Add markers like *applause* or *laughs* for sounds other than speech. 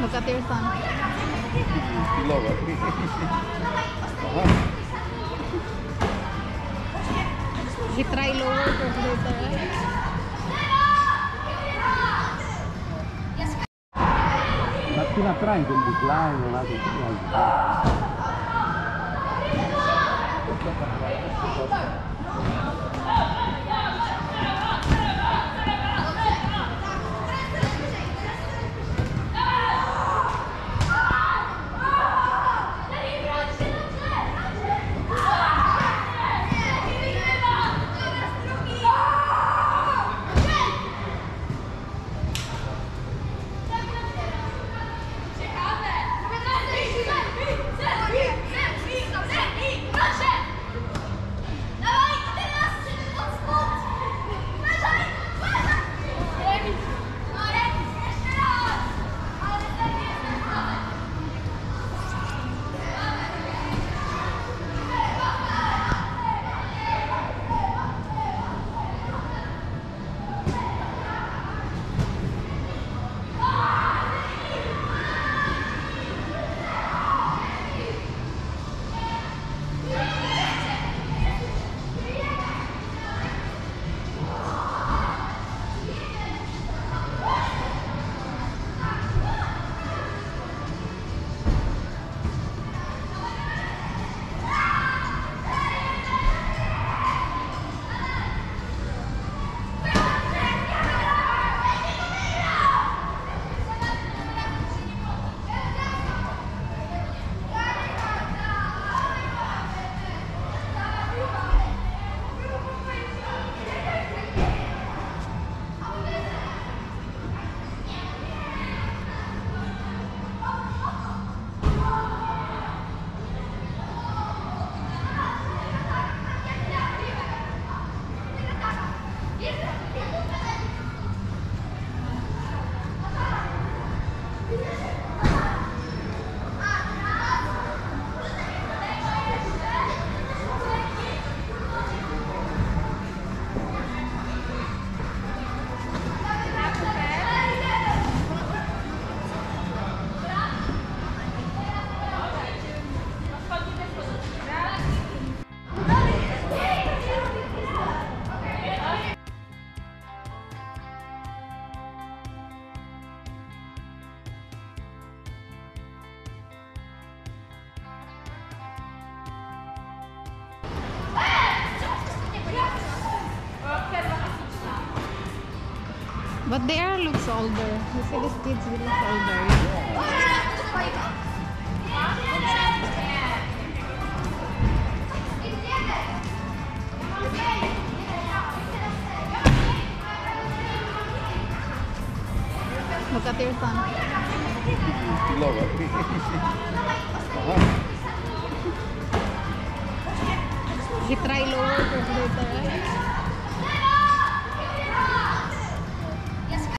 Look at your son. *laughs* Lower. He try lower first later, right? Ma tinatry yung decline siya. But they are looks older. You see these kids look older. Look at your son. Lower. He try lower later, right?